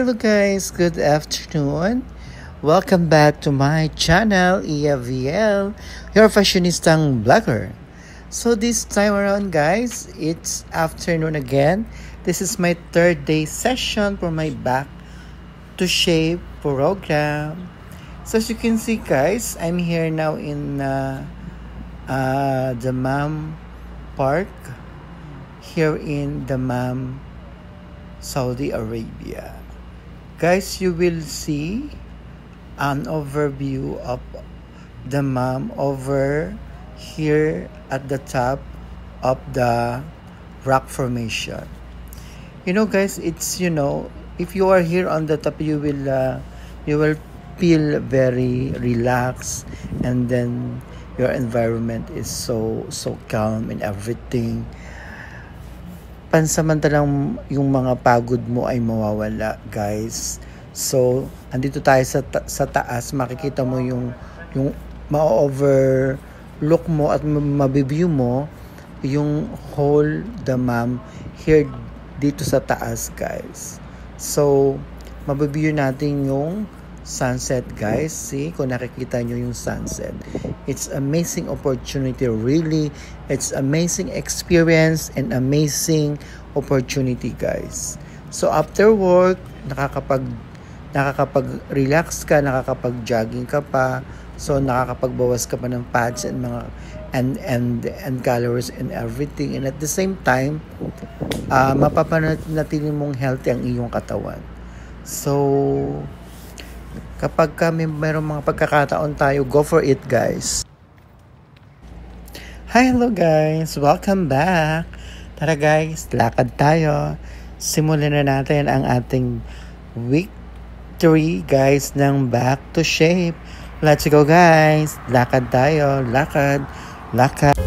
Hello guys, good afternoon. Welcome back to my channel, EFVL, your fashionistang blogger. So this time around guys, it's afternoon again. This is my third day session for my back to shape program. So as you can see guys, I'm here now in uh, uh, the Mam Park here in the Mam Saudi Arabia. Guys, you will see an overview of the mom over here at the top of the rock formation. You know guys, it's you know, if you are here on the top you will uh, you will feel very relaxed and then your environment is so so calm and everything pansamantalang yung mga pagod mo ay mawawala, guys. So, andito tayo sa, ta- sa taas, makikita mo yung yung ma-overlook mo at mabibview mo yung whole damam here dito sa taas, guys. So, mabibview natin yung sunset guys. See kung nakikita nyo yung sunset it's amazing opportunity really. It's amazing experience and amazing opportunity guys. So after work nakakapag nakakapag-relax ka nakakapag-jogging ka pa. So nakakapagbawas ka pa ng fats and mga and and and calories and everything. And at the same time uh, mapapanatili mong healthy ang iyong katawan. So kapag kami mayroong mga pagkakataon tayo, go for it guys. Hi, hello guys! Welcome back! Tara guys, lakad tayo. Simulan na natin ang ating week 3 guys ng Back to Shape. Let's go guys! Lakad tayo, lakad, lakad.